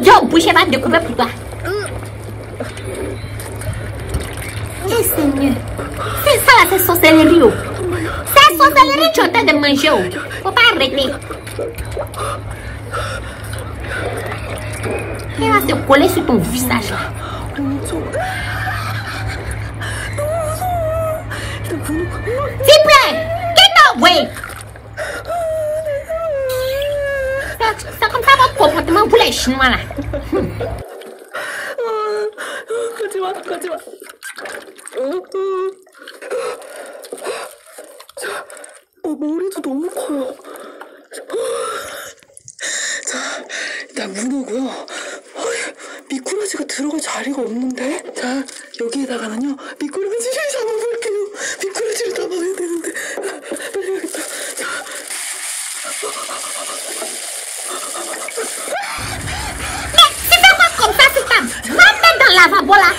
Joe, bouchez-moi de couper pour toi. Eh Seigneur, c'est ça là, c'est sorcellerie. C'est sorcellerie que tu es en train de manger. Faut pas arrêter. Elle va se coller sur ton visage. 마, 가지 마. 자, 어, 머리도 너무 커요. 자, 일단 문어고요. 미꾸라지가 들어갈 자리가 없는데? 자, 여기에다가는요, 미꾸라지를 잡아볼게요. 미꾸라지를 잡아야 되는데. 빨리 가겠다. 자, Mais tu fais quoi comme ça, cette femme Va mettre dans la lavabo là.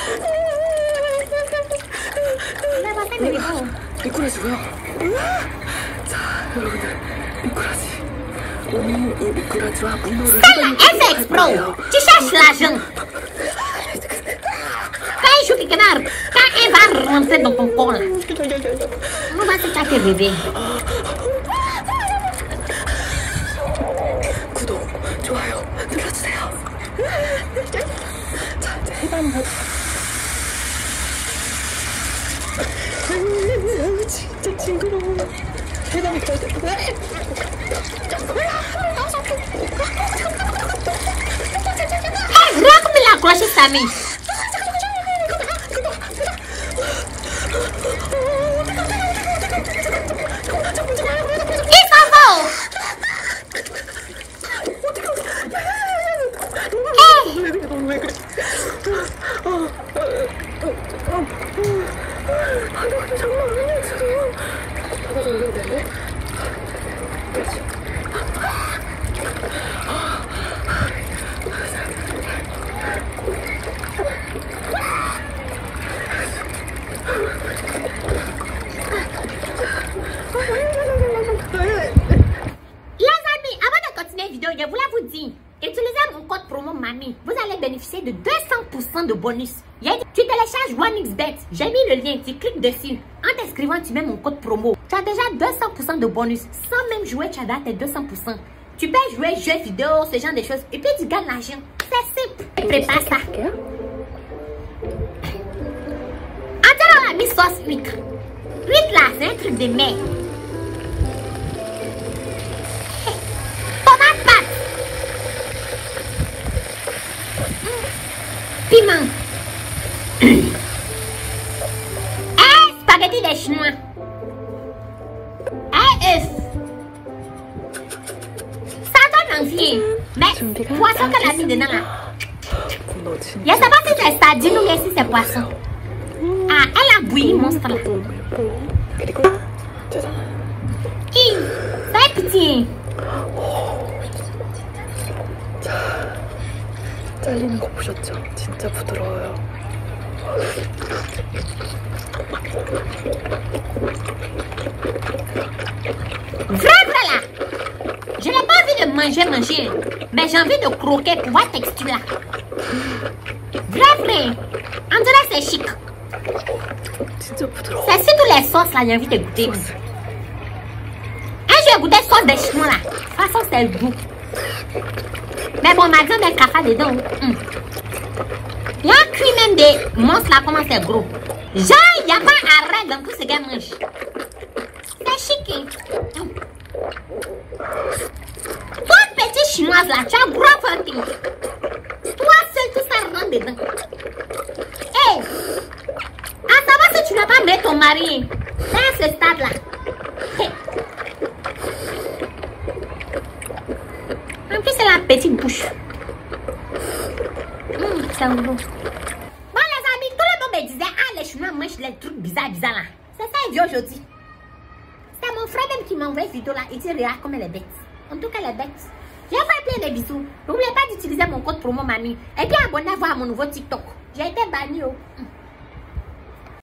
미꾸라지고요. 자, 여러분들, 미꾸라지. 오늘 이 미꾸라지와 문어를 Elle, elle fait exprès. Tu cherches l'argent. Quand il joue quelque part, quand elle va rentrer dans ton corps là, on va se faire rêver. 좋아요 눌러주세요. 자, 이제. 아유, 진짜 징그러워. 해방이 가야 돼. Cloche, Samy. Les amis, avant de continuer la vidéo, je voulais vous dire, utilisez mon code promo MAMI. Vous allez bénéficier de 200% de bonus. Tu télécharges OneXBet. J'ai mis le lien, tu cliques dessus. En t'inscrivant, tu mets mon code promo. Tu as déjà 200% de bonus. Sans même jouer, tu as déjà tes 200%. Tu peux jouer jeux vidéo, ce genre de choses. Et puis tu gagnes l'argent. C'est simple. Prépare ça. Attends, on a mis sauce huître. Huître là, c'est un truc de mer. pimenta Ah, é, spaghetti de chinois. Ah, œuf. Ça donne envie. Mais poisson qu'elle a mis dedans là. Je sais pas si c'est sardine ou bien si c'est é poisson. Ah, é elle a bouilli monstre là. Hi, ça pitié. 잘리는 거 보셨죠? 진짜 부드러워요. Vrai, vrai là. Je n'ai pas envie de manger, manger. Mais j'ai envie de croquer pour voir texture là. Vrai, vrai. On dirait que c'est chic. 진짜 부드러워. C'est surtout les sauces là, j'ai envie de goûter. Un jour, j'ai goûté sauce des chinois là. De toute façon, c'est le goût. Be bon, ma diyo de kasa dedan ou. Hmm. Yon kwi men de mons la koman se gro. Jan, yon pa arre dan pou se gen manj. Se chike. Hmm. Ton peti chinoise la, chan gro fote. Toi seul, tout sa rentre dedan. Hey, eh, a savan se tu nan pa me ton mari. Dans se stade la. Hey. La petite bouche. C'est un gros. Bon, les amis, tout le monde me disait, ah, les Chinois mangent les trucs bizarres, bizarres là. C'est ça, il dit aujourd'hui. C'est mon frère même qui m'a envoyé vidéo là et dit, regarde comme elle est bête. En tout cas, elle est bête. Je faire plein de bisous. N'oubliez pas d'utiliser mon code promo mamie. Et puis abonnez-vous à mon nouveau TikTok. J'ai été banni. Oh.